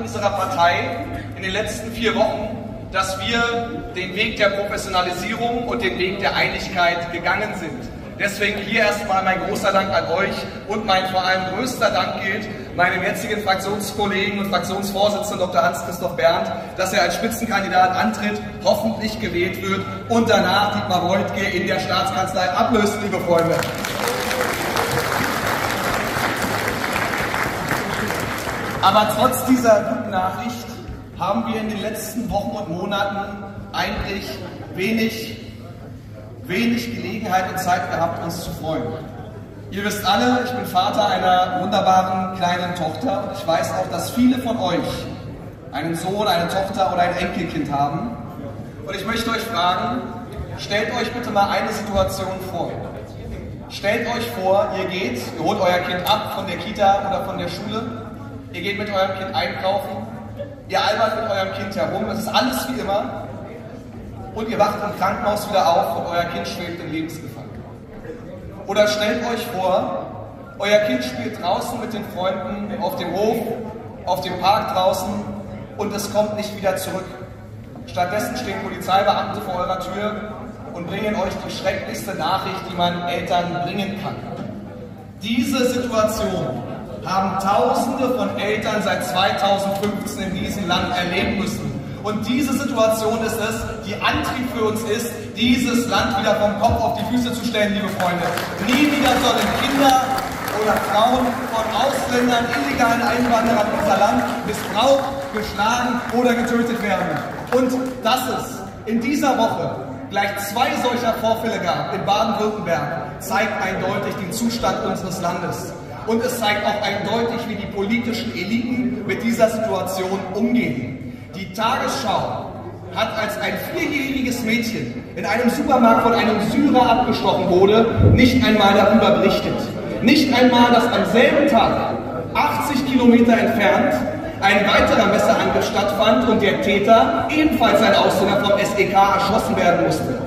unserer Partei in den letzten vier Wochen, dass wir den Weg der Professionalisierung und den Weg der Einigkeit gegangen sind. Deswegen hier erstmal mein großer Dank an euch und mein vor allem größter Dank gilt meinem jetzigen Fraktionskollegen und Fraktionsvorsitzenden Dr. Hans-Christoph Berndt, dass er als Spitzenkandidat antritt, hoffentlich gewählt wird und danach Dietmar Reutke in der Staatskanzlei ablöst, liebe Freunde. Aber trotz dieser guten Nachricht haben wir in den letzten Wochen und Monaten eigentlich wenig wenig Gelegenheit und Zeit gehabt, uns zu freuen. Ihr wisst alle, ich bin Vater einer wunderbaren kleinen Tochter und ich weiß auch, dass viele von euch einen Sohn, eine Tochter oder ein Enkelkind haben. Und ich möchte euch fragen, stellt euch bitte mal eine Situation vor. Stellt euch vor, ihr geht, ihr holt euer Kind ab von der Kita oder von der Schule, ihr geht mit eurem Kind einkaufen, ihr albert mit eurem Kind herum, es ist alles wie immer, und ihr wacht im Krankenhaus wieder auf und euer Kind schwebt in Lebensgefahr. Oder stellt euch vor, euer Kind spielt draußen mit den Freunden auf dem Hof, auf dem Park draußen und es kommt nicht wieder zurück. Stattdessen stehen Polizeibeamte vor eurer Tür und bringen euch die schrecklichste Nachricht, die man Eltern bringen kann. Diese Situation haben Tausende von Eltern seit 2015 in diesem Land erleben müssen. Und diese Situation ist es, die Antrieb für uns ist, dieses Land wieder vom Kopf auf die Füße zu stellen, liebe Freunde. Nie wieder sollen Kinder oder Frauen von Ausländern, illegalen Einwanderern in unser Land missbraucht, geschlagen oder getötet werden. Und dass es in dieser Woche gleich zwei solcher Vorfälle gab in Baden-Württemberg, zeigt eindeutig den Zustand unseres Landes. Und es zeigt auch eindeutig, wie die politischen Eliten mit dieser Situation umgehen. Die Tagesschau hat als ein vierjähriges Mädchen in einem Supermarkt von einem Syrer abgestochen wurde, nicht einmal darüber berichtet. Nicht einmal, dass am selben Tag, 80 Kilometer entfernt, ein weiterer Messerangriff stattfand und der Täter, ebenfalls ein Ausländer vom SEK, erschossen werden musste.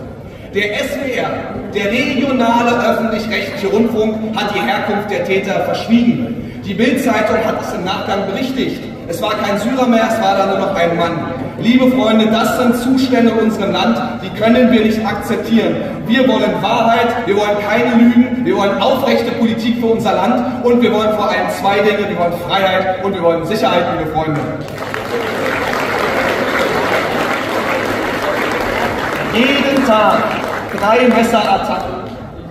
Der SWR, der regionale öffentlich-rechtliche Rundfunk, hat die Herkunft der Täter verschwiegen. Die Bild-Zeitung hat es im Nachgang berichtigt. Es war kein Syrer mehr, es war dann nur noch ein Mann. Liebe Freunde, das sind Zustände in unserem Land, die können wir nicht akzeptieren. Wir wollen Wahrheit, wir wollen keine Lügen, wir wollen aufrechte Politik für unser Land und wir wollen vor allem zwei Dinge, wir wollen Freiheit und wir wollen Sicherheit, liebe Freunde. Jeden Tag drei Messerattacken,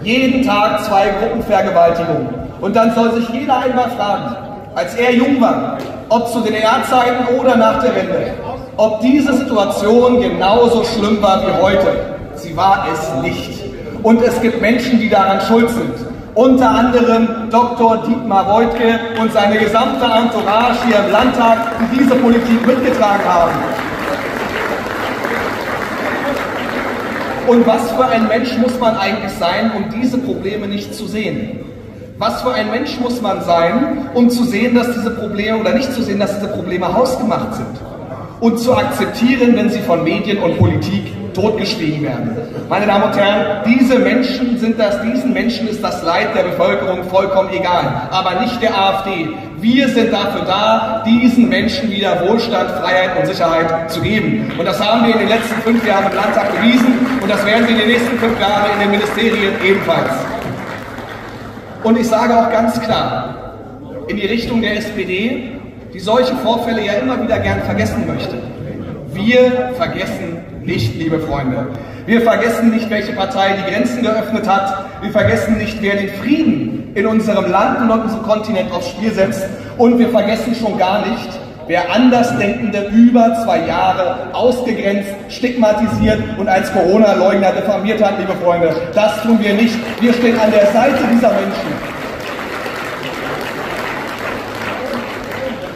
jeden Tag zwei Gruppenvergewaltigungen. Und dann soll sich jeder einmal fragen, als er jung war, ob zu den DDR-Zeiten oder nach der Wende, ob diese Situation genauso schlimm war wie heute. Sie war es nicht. Und es gibt Menschen, die daran schuld sind. Unter anderem Dr. Dietmar Reutke und seine gesamte Entourage hier im Landtag, die diese Politik mitgetragen haben. Und was für ein Mensch muss man eigentlich sein, um diese Probleme nicht zu sehen? Was für ein Mensch muss man sein, um zu sehen, dass diese Probleme oder nicht zu sehen, dass diese Probleme hausgemacht sind? Und zu akzeptieren, wenn sie von Medien und Politik totgeschwiegen werden. Meine Damen und Herren, diese Menschen sind das, diesen Menschen ist das Leid der Bevölkerung vollkommen egal, aber nicht der AfD. Wir sind dafür da, diesen Menschen wieder Wohlstand, Freiheit und Sicherheit zu geben. Und das haben wir in den letzten fünf Jahren im Landtag bewiesen und das werden wir in den nächsten fünf Jahren in den Ministerien ebenfalls. Und ich sage auch ganz klar, in die Richtung der SPD, die solche Vorfälle ja immer wieder gern vergessen möchte. Wir vergessen nicht, liebe Freunde. Wir vergessen nicht, welche Partei die Grenzen geöffnet hat. Wir vergessen nicht, wer den Frieden in unserem Land und unserem Kontinent aufs Spiel setzt. Und wir vergessen schon gar nicht, wer Andersdenkende über zwei Jahre ausgegrenzt, stigmatisiert und als Corona-Leugner diffamiert hat, liebe Freunde. Das tun wir nicht. Wir stehen an der Seite dieser Menschen.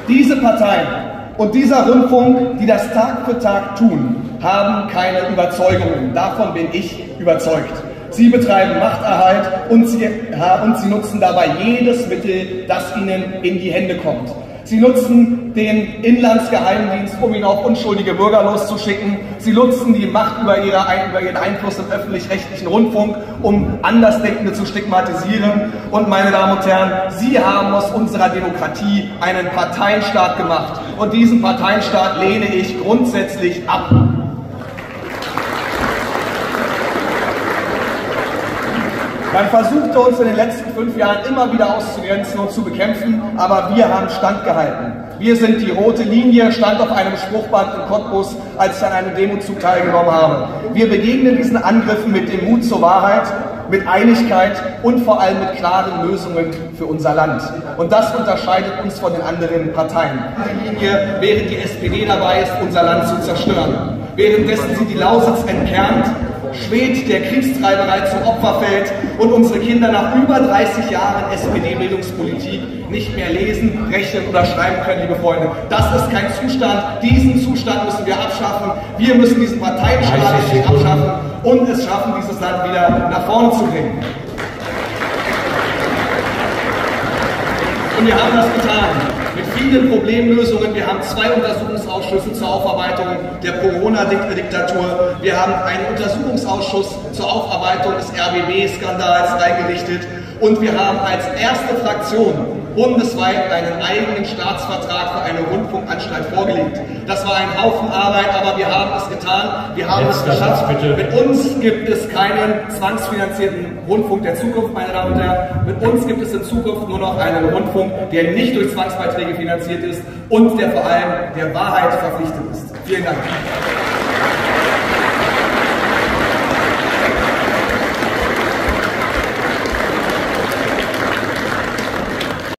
Diese Parteien und dieser Rundfunk, die das Tag für Tag tun, haben keine Überzeugungen. Davon bin ich überzeugt. Sie betreiben Machterhalt und sie, und sie nutzen dabei jedes Mittel, das ihnen in die Hände kommt. Sie nutzen den Inlandsgeheimdienst, um ihn auf unschuldige Bürger loszuschicken. Sie nutzen die Macht über, ihre, über ihren Einfluss im öffentlich-rechtlichen Rundfunk, um Andersdenkende zu stigmatisieren. Und meine Damen und Herren, Sie haben aus unserer Demokratie einen Parteienstaat gemacht. Und diesen Parteienstaat lehne ich grundsätzlich ab. Man versuchte uns in den letzten fünf Jahren immer wieder auszugrenzen und zu bekämpfen, aber wir haben standgehalten. Wir sind die rote Linie, stand auf einem Spruchband in Cottbus, als ich an einem Demozug teilgenommen habe. Wir begegnen diesen Angriffen mit dem Mut zur Wahrheit, mit Einigkeit und vor allem mit klaren Lösungen für unser Land. Und das unterscheidet uns von den anderen Parteien. Die Linie, während die SPD dabei ist, unser Land zu zerstören. Währenddessen sie die Lausitz entkernt Schwed der Kriegstreiberei zum Opfer fällt und unsere Kinder nach über 30 Jahren SPD-Bildungspolitik nicht mehr lesen, rechnen oder schreiben können, liebe Freunde. Das ist kein Zustand. Diesen Zustand müssen wir abschaffen. Wir müssen diesen Parteienstaat abschaffen und es schaffen, dieses Land wieder nach vorne zu bringen. Und wir haben das getan mit vielen Problemlösungen. Wir haben zwei Untersuchungsausschüsse zur Aufarbeitung der Corona-Diktatur. Wir haben einen Untersuchungsausschuss zur Aufarbeitung des RBB-Skandals eingerichtet. Und wir haben als erste Fraktion bundesweit einen eigenen Staatsvertrag für eine Rundfunkanstalt vorgelegt. Das war ein Haufen Arbeit, aber wir haben es getan. Wir haben Jetzt es geschafft. Mit uns gibt es keinen zwangsfinanzierten Rundfunk der Zukunft, meine Damen und Herren. Mit uns gibt es in Zukunft nur noch einen Rundfunk, der nicht durch Zwangsbeiträge finanziert ist und der vor allem der Wahrheit verpflichtet ist. Vielen Dank.